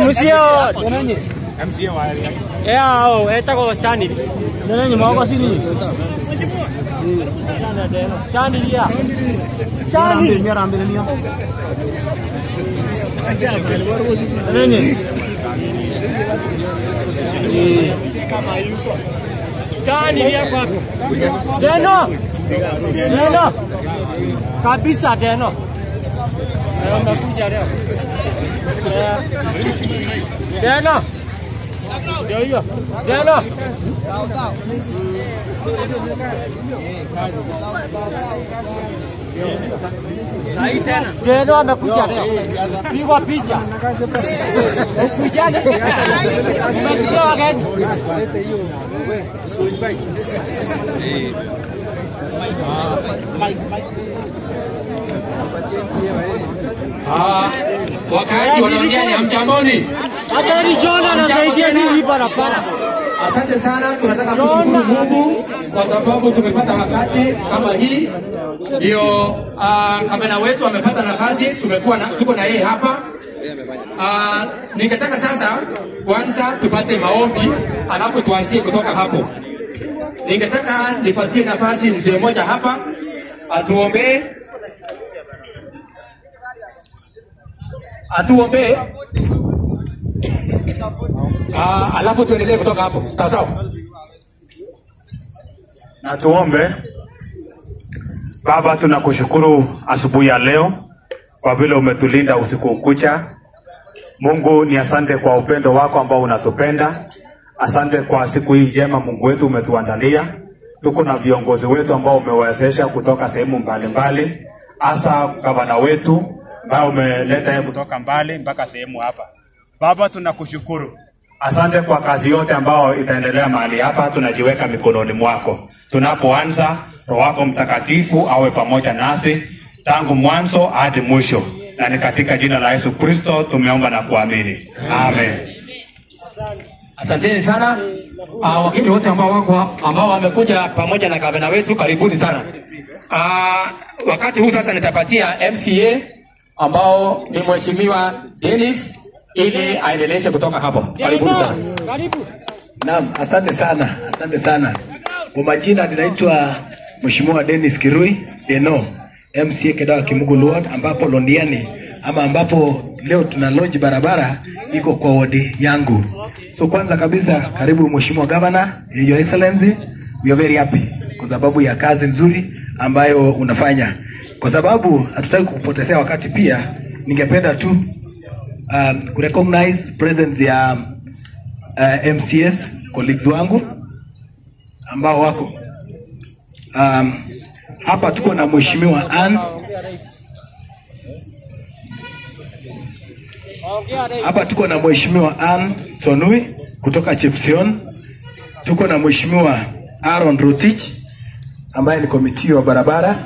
MCA donanye MCA wa area. eh ao etako stand donanye moko siri stand ya stand Nyarambelenia. donanye stand ya. Kwa deno deno kabisa deno Eh, umekuja leo Eh, deno ndio hiyo deno Deno amekuja leo. Pigwa picha. Ukujani. Umekuja wageni. Ah, wakaaji wanaongea ni hamjamboni. Hata ni John anasaidia nini barabara. Asante sana, tunataka kushukuru Mungu kwa sababu tumepata wakati kama hii. Ndio uh, kamera wetu amepata nafasi, tumekuwa na, tuko na yeye hapa. Uh, ningetaka sasa kwanza tupate maombi, alafu tuanzie kutoka hapo. Ningetaka nipatie nafasi mzee mmoja hapa atuombee, atuombee Ah, alafu tuendelee kutoka hapo. Sawa sawa. Na tuombe. Baba, tunakushukuru asubuhi ya leo kwa vile umetulinda usiku kucha. Mungu ni asante kwa upendo wako ambao unatupenda. Asante kwa siku hii njema Mungu wetu umetuandalia. Tuko na viongozi wetu ambao umewezesha kutoka sehemu mbalimbali, hasa gavana wetu ambao umeleta yeye kutoka mbali mpaka sehemu hapa. Baba, tunakushukuru. Asante kwa kazi yote ambayo itaendelea mahali hapa, tunajiweka mikononi mwako. Tunapoanza, Roho wako Mtakatifu awe pamoja nasi tangu mwanzo hadi mwisho, na ni katika jina la Yesu Kristo tumeomba na kuamini, amen. Asanteni sana uh, wageni wote ambao wako ambao wamekuja pamoja na gavana wetu, karibuni sana. Uh, wakati huu sasa nitapatia MCA ambao ni mheshimiwa Dennis ili aendeleshe kutoka hapo. Karibuni sana. Karibu. Naam, asante sana, asante sana. Kwa majina ninaitwa Mheshimiwa Dennis Kirui Deno, MCA Kedawa Kimugu Ward, ambapo Londiani ama ambapo leo tuna lodge barabara iko kwa wodi yangu. So kwanza kabisa, karibu Mheshimiwa Gavana, Your Excellency, we are very happy kwa sababu ya kazi nzuri ambayo unafanya. Kwa sababu hatutaki kupotezea wakati, pia ningependa tu um, kurecognize presence ya uh, MCS colleagues wangu ambao wako um, hapa. Tuko na mheshimiwa Ann hapa, tuko na mheshimiwa Ann Sonui kutoka Chepsion. Tuko na mheshimiwa Aaron Rotich ambaye ni komiti wa barabara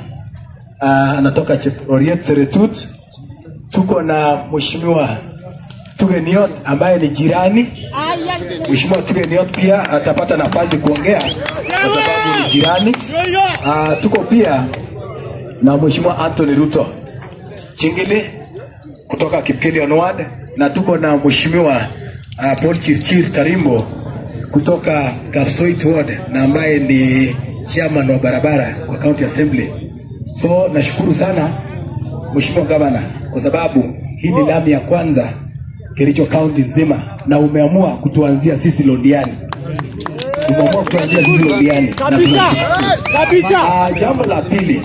uh, anatoka Cheproriet Seretut. Tuko na mheshimiwa Tugeniot ambaye ni jirani Mheshimiwa Tugeniot pia atapata nafasi kuongea kwa sababu ni jirani. Uh, tuko pia na Mheshimiwa Anthony Ruto Chingili kutoka Kipkerion Ward na tuko na Mheshimiwa uh, Paul Chirchir Tarimbo kutoka Kapsoit Ward na ambaye ni chairman wa barabara kwa County Assembly. So nashukuru sana Mheshimiwa Gavana kwa sababu hii ni lami ya kwanza Kericho County nzima na umeamua kutuanzia sisi Londiani. Umeamua kutuanzia sisi Londiani. Kabisa. Kabisa. Ah, jambo la pili,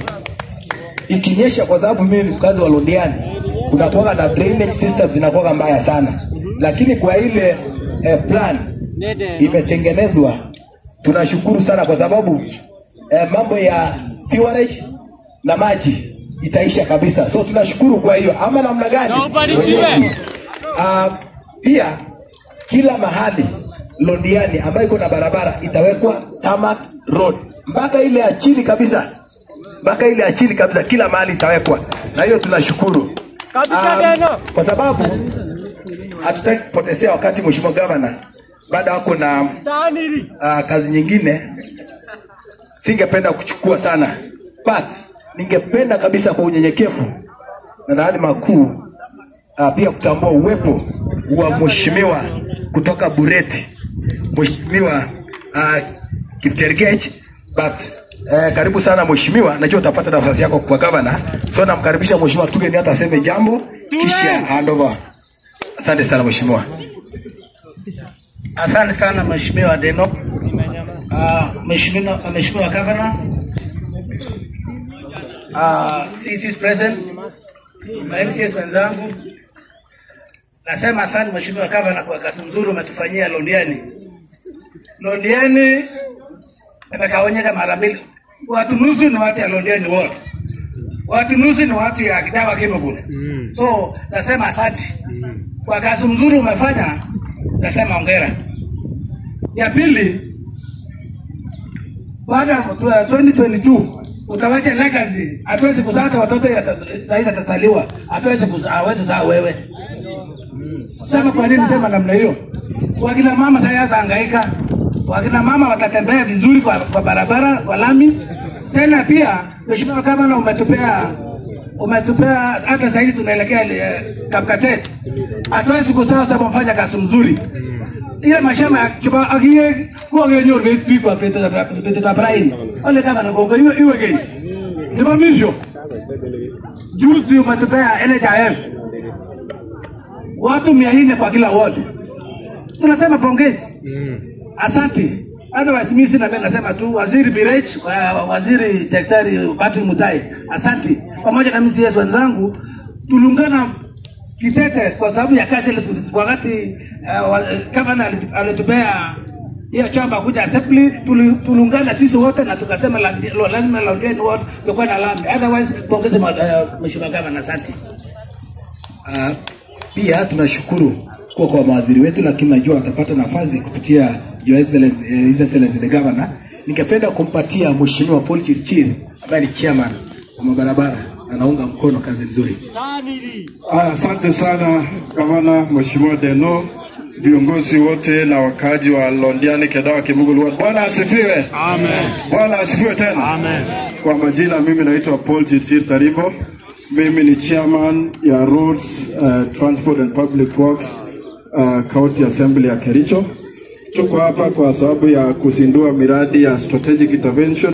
ikinyesha, kwa sababu mimi ni mkazi wa Londiani, kunakuwa na drainage system zinakuwa mbaya sana, lakini kwa ile eh, plan imetengenezwa, tunashukuru sana kwa sababu eh, mambo ya sewerage na maji itaisha kabisa, so tunashukuru kwa hiyo, ama namna gani? Ah, pia kila mahali Londiani ambayo iko na barabara itawekwa tarmac road. Mpaka ile ya chini kabisa, mpaka ile ya chini kabisa, kila mahali itawekwa, na hiyo tunashukuru Ah, kwa sababu hatutaki kupotezea wakati, Mheshimiwa Gavana, baada wako na uh, kazi nyingine singependa kuchukua sana. But ningependa kabisa kwa unyenyekevu na dhali kuu uh, pia kutambua uwepo wa mheshimiwa kutoka Bureti, mheshimiwa uh, Kiptergech but Eh, karibu sana mheshimiwa, najua utapata nafasi yako kwa gavana, so namkaribisha mheshimiwa Tugeni hata aseme jambo kisha hand over. Asante sana mheshimiwa. Asante sana Mheshimiwa Deno. Uh, Mheshimiwa Mheshimiwa Ah, Uh, is present. Mheshimiwa MCS wenzangu. Nasema asante Mheshimiwa gavana kwa kazi nzuri umetufanyia Londiani. Londiani nimekaonyesha mara mbili. Watu nusu ni watu ya Londiani wote. Watu nusu ni watu ya Kidawa Kimogule. So nasema asante kwa kazi mzuri umefanya, nasema ongera. Ya pili, baada ya 2022 utawacha legacy, hatuwezi kuzaa hata watoto zaidi atazaliwa, hatuwezi kuzaa, hawezi zaa wewe. Sema kwa nini sema namna hiyo? Wakina mama sasa watahangaika, wakina mama watatembea vizuri kwa, kwa barabara kwa lami. Tena pia Mheshimiwa Gavana umetupea umetupea hata zaidi tunaelekea eh, Kapkatet, hatuwezi kusawa sababu mfanya kazi mzuri. Ile mashamba ya kiba agie kwa genyo re pipa pete da pete da brain ole kama na gogo iwe iwe gei ndio misho juzi umetupea NHIF watu mia nne kwa kila wodi, tunasema pongezi asante. Otherwise mimi sina mengi nasema tu. Waziri Birech waziri daktari Batu Mutai. Asante. Pamoja na MCS wenzangu tulungana kitete kwa sababu ya kazi ile wakati uh, wa- gavana alitupea hiyo chamba kuja assembly tulungana sisi wote na tukasema la- lazima Londiani wote tukuwe na lambe, otherwise pongeze uh, mheshimiwa gavana asante. Uh, pia tunashukuru kuwa kwa mawaziri wetu, lakini najua watapata nafasi kupitia Your Excellency, eh, His Excellency the Governor. Ningependa kumpatia Mheshimiwa Paul Chirchir ambaye ni chairman wa mabarabara, anaunga mkono kazi nzuri. Asante Asante sana gavana, mheshimiwa Deno, viongozi wote na wakaaji wa Londiani, Kedawa, Kimugulu. Bwana asifiwe. Amen. Bwana asifiwe tena. Amen. Kwa majina mimi naitwa Paul Chirchir Taribo. Mimi ni chairman ya Roads, uh, Transport and Public Works uh, County Assembly ya Kericho. Tuko hapa kwa sababu ya kuzindua miradi ya strategic intervention